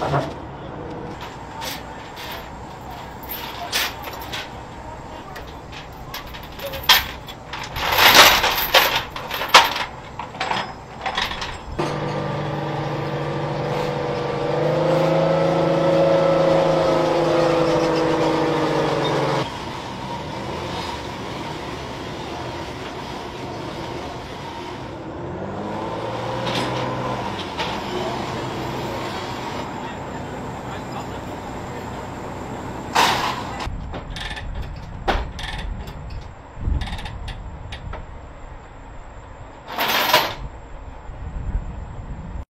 Ajá.